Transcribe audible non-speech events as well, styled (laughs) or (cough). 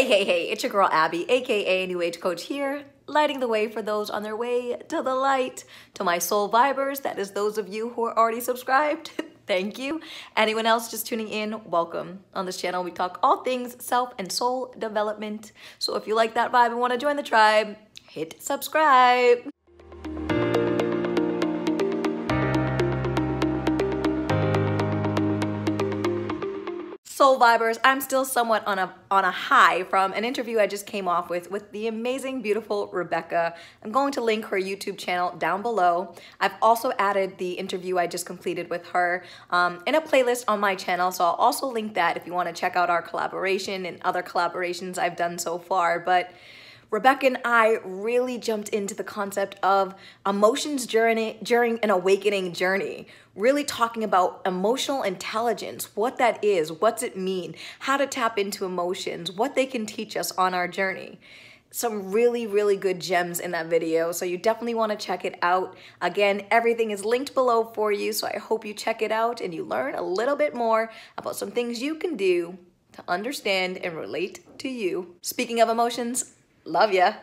Hey, hey, hey, it's your girl Abby, aka New Age Coach here, lighting the way for those on their way to the light. To my soul vibers, that is those of you who are already subscribed. (laughs) Thank you. Anyone else just tuning in, welcome. On this channel, we talk all things self and soul development. So if you like that vibe and want to join the tribe, hit subscribe. Soul Vibers, I'm still somewhat on a on a high from an interview I just came off with with the amazing, beautiful Rebecca. I'm going to link her YouTube channel down below. I've also added the interview I just completed with her um, in a playlist on my channel, so I'll also link that if you want to check out our collaboration and other collaborations I've done so far. But Rebecca and I really jumped into the concept of emotions journey during an awakening journey. Really talking about emotional intelligence, what that is, what's it mean, how to tap into emotions, what they can teach us on our journey some really, really good gems in that video. So you definitely want to check it out. Again, everything is linked below for you. So I hope you check it out and you learn a little bit more about some things you can do to understand and relate to you. Speaking of emotions, Love ya.